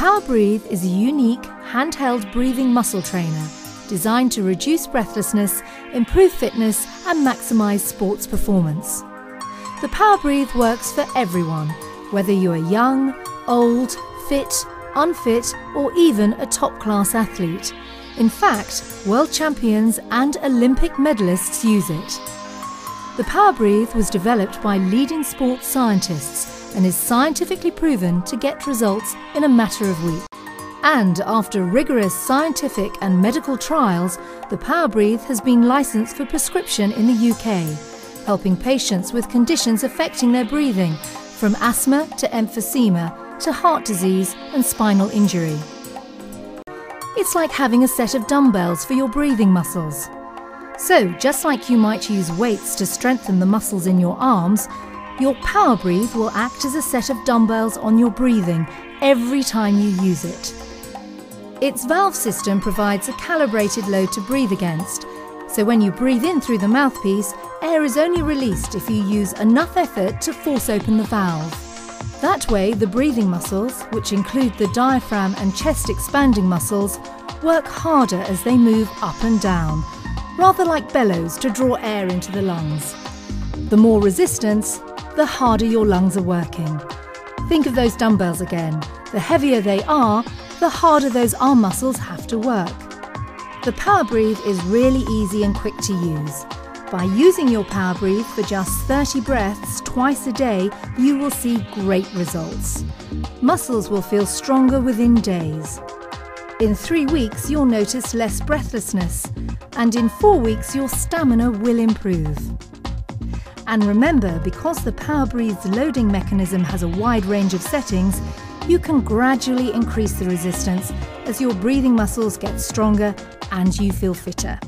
POWERbreathe is a unique handheld breathing muscle trainer designed to reduce breathlessness, improve fitness, and maximize sports performance. The POWERbreathe works for everyone, whether you are young, old, fit, unfit, or even a top class athlete. In fact, world champions and Olympic medalists use it. The POWERbreathe was developed by leading sports scientists and is scientifically proven to get results in a matter of weeks. And after rigorous scientific and medical trials, the POWERbreathe has been licensed for prescription in the UK, helping patients with conditions affecting their breathing, from asthma to emphysema to heart disease and spinal injury. It's like having a set of dumbbells for your breathing muscles. So, just like you might use weights to strengthen the muscles in your arms, your POWERbreathe will act as a set of dumbbells on your breathing every time you use it. Its valve system provides a calibrated load to breathe against, so when you breathe in through the mouthpiece, air is only released if you use enough effort to force open the valve. That way, the breathing muscles, which include the diaphragm and chest expanding muscles, work harder as they move up and down, rather like bellows to draw air into the lungs. The more resistance, the harder your lungs are working. Think of those dumbbells again. The heavier they are, the harder those arm muscles have to work. The POWERbreathe is really easy and quick to use. By using your POWERbreathe for just 30 breaths twice a day, you will see great results. Muscles will feel stronger within days. In three weeks, you'll notice less breathlessness, and in four weeks, your stamina will improve. And remember, because the POWERbreathe's loading mechanism has a wide range of settings, you can gradually increase the resistance as your breathing muscles get stronger and you feel fitter.